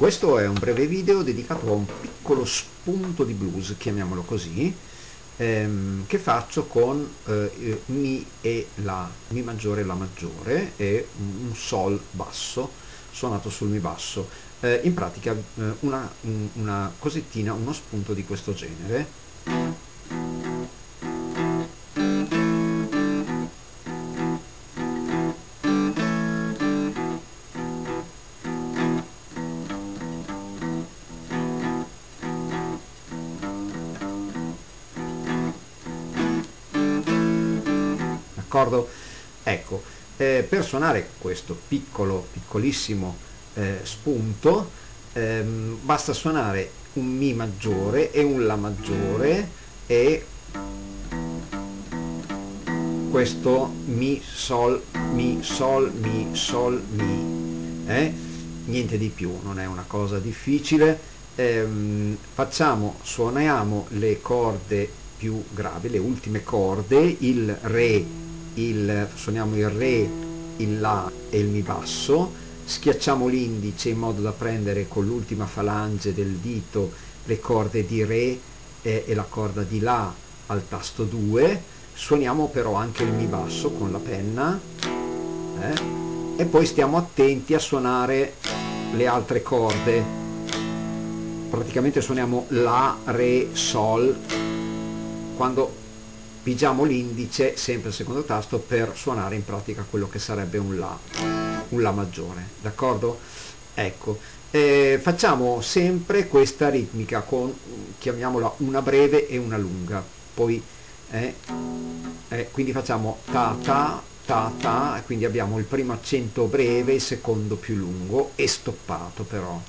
Questo è un breve video dedicato a un piccolo spunto di blues, chiamiamolo così, ehm, che faccio con eh, Mi e La, Mi maggiore e La maggiore e un Sol basso, suonato sul Mi basso. Eh, in pratica eh, una, una cosettina, uno spunto di questo genere. D'accordo? Ecco, eh, per suonare questo piccolo, piccolissimo eh, spunto ehm, basta suonare un Mi maggiore e un La maggiore e questo Mi Sol, Mi Sol, Mi Sol, Mi. Eh? Niente di più, non è una cosa difficile. Ehm, facciamo, suoniamo le corde più gravi, le ultime corde, il Re il, suoniamo il Re, il La e il Mi basso, schiacciamo l'indice in modo da prendere con l'ultima falange del dito le corde di Re e, e la corda di La al tasto 2, suoniamo però anche il Mi basso con la penna eh? e poi stiamo attenti a suonare le altre corde, praticamente suoniamo La, Re, Sol, quando pigiamo l'indice sempre al secondo tasto per suonare in pratica quello che sarebbe un La, un La maggiore, d'accordo? Ecco, eh, facciamo sempre questa ritmica con, chiamiamola una breve e una lunga, poi eh, eh, quindi facciamo ta ta ta ta, quindi abbiamo il primo accento breve, il secondo più lungo e stoppato però.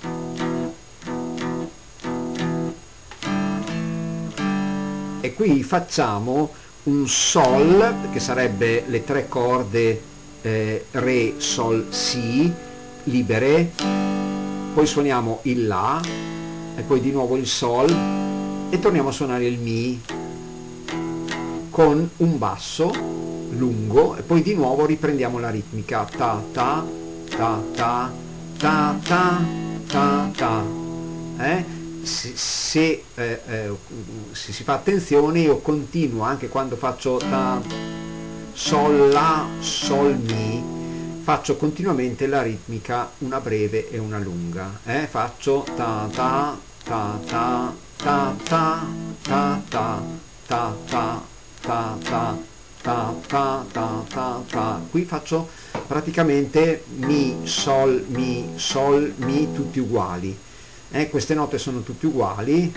E qui facciamo un Sol, che sarebbe le tre corde eh, Re, Sol, Si, libere, poi suoniamo il La, e poi di nuovo il Sol, e torniamo a suonare il Mi, con un basso lungo, e poi di nuovo riprendiamo la ritmica, ta ta, ta ta, ta ta, ta ta, eh? Se, se, eh, eh, se, si fa attenzione io continuo anche quando faccio ta, sol, la, sol, mi faccio continuamente la ritmica una breve e una lunga eh? faccio ta ta ta ta ta ta ta ta ta ta ta ta ta ta ta ta ta qui faccio praticamente mi sol mi sol mi tutti uguali eh, queste note sono tutte uguali.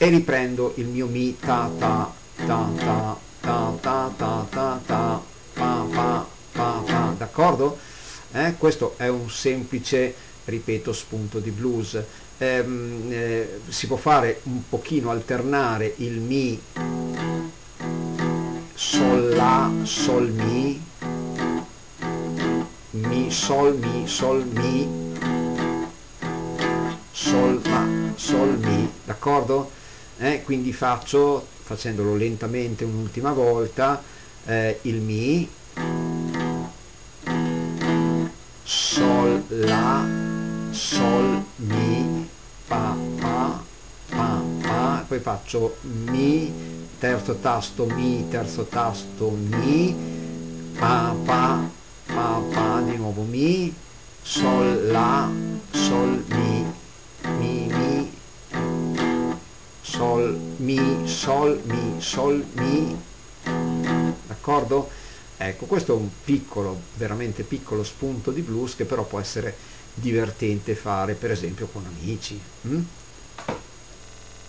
E riprendo il mio mi ta ta ta ta ta ta ta ta ta pa pa pa pa. D'accordo? Eh, questo è un semplice ripeto spunto di blues. Ehm, eh, si può fare un pochino alternare il mi sol la sol mi sol, mi, sol, mi, sol, fa, sol, mi, d'accordo? Eh, quindi faccio, facendolo lentamente un'ultima volta, eh, il mi, sol, la, sol, mi, fa, fa, fa, fa, poi faccio mi, terzo tasto mi, terzo tasto mi, sol, mi, sol, mi, sol, mi, d'accordo? Ecco, questo è un piccolo, veramente piccolo spunto di blues che però può essere divertente fare per esempio con amici. Hm?